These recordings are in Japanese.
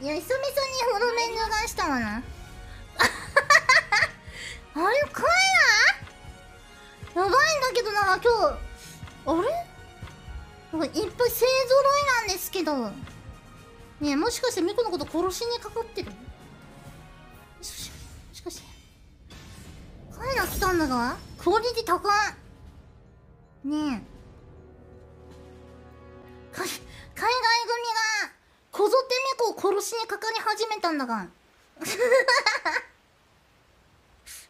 いや久々にフルメン脱がしたわな。あれかいなやばいんだけどな今日あれ？なんかいっぱい勢ぞろいなんですけど。ねえもしかしてミコのこと殺しにかかってる？しししかしカイナ来たんだがクオリティ高いねえ殺しにかかり始めたんだが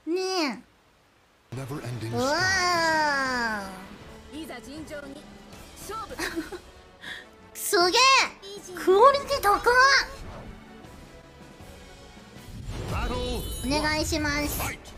ねえ。うわいざ尋常に。勝負すげえ。クオリティ高い Battle お願いします